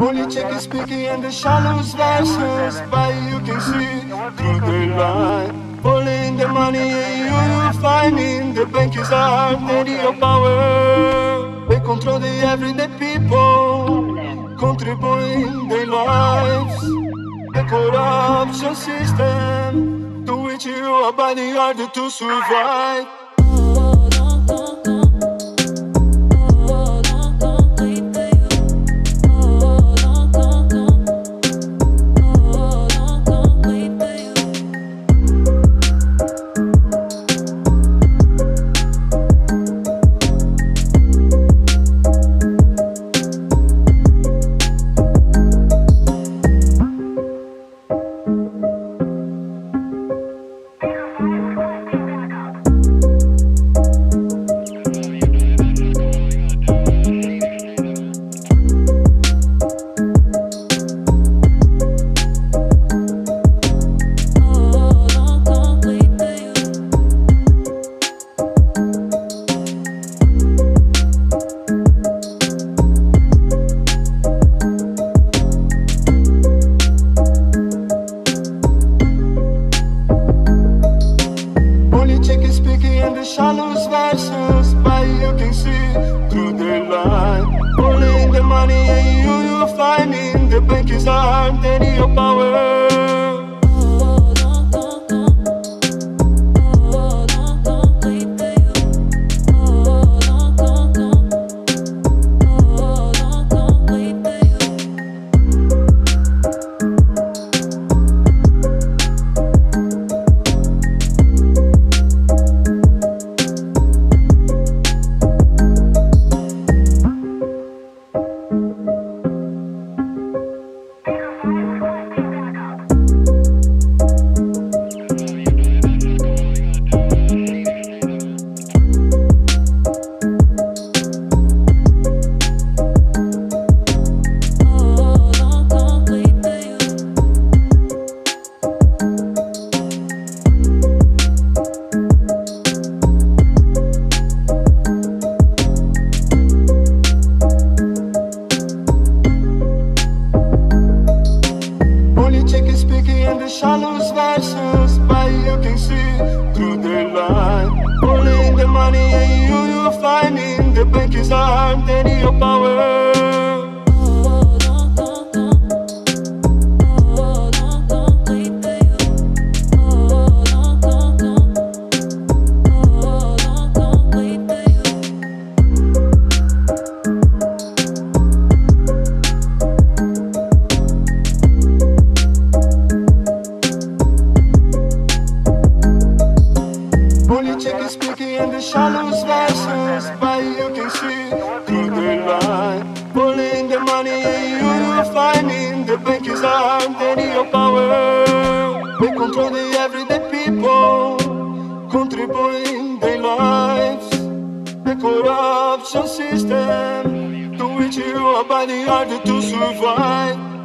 Only chicken speaking and the shallows verses By you can see through the line Pulling the money you find in the bank is They your power. They control the everyday people Contributing their lives. The corruption system To which you are the hard to survive in the shallows verses But you can see through the line Pulling the money and you, you find in the bank is armed and your power shallows But you can see through the line Pulling the money and you, you find in the bank is armed and your power in the shallows verses But you can see through the line Pulling the money you find in the bank is armed and your power. They control the everyday people Contributing their lives. The corruption system To which you are by the hard to survive